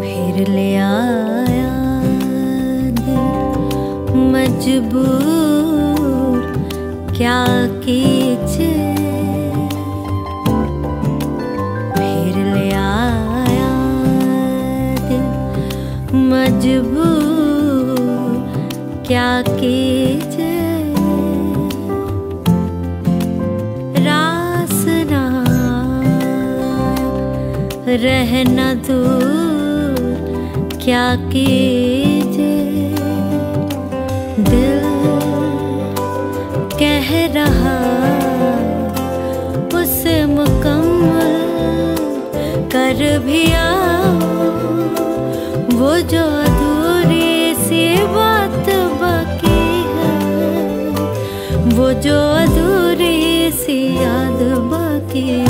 फिर ले आया मजबूर क्या कीजिए क्या कीजिए? रास ना रहना दूर, क्या कीजिए? दिल कह रहा, उस मुकम्मल कर भी आओ, वो जो जो अधूरे सी याद बाकी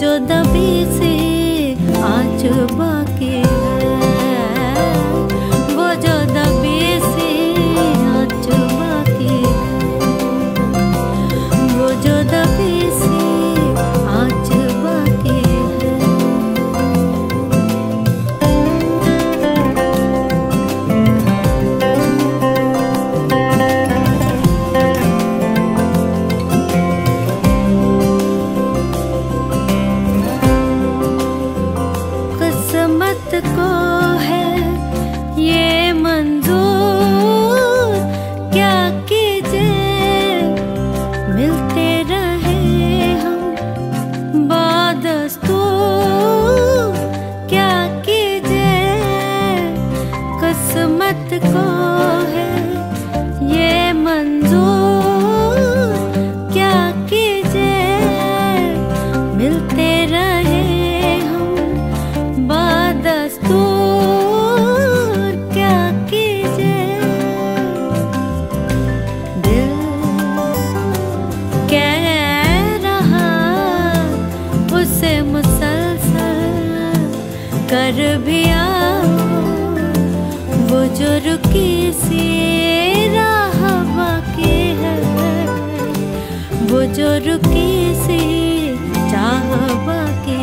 जो दबी से आज बाकी कर भी आओ। वो जो रुकी सी राह बाकी है। वो जो रुकी सी चाह बाकी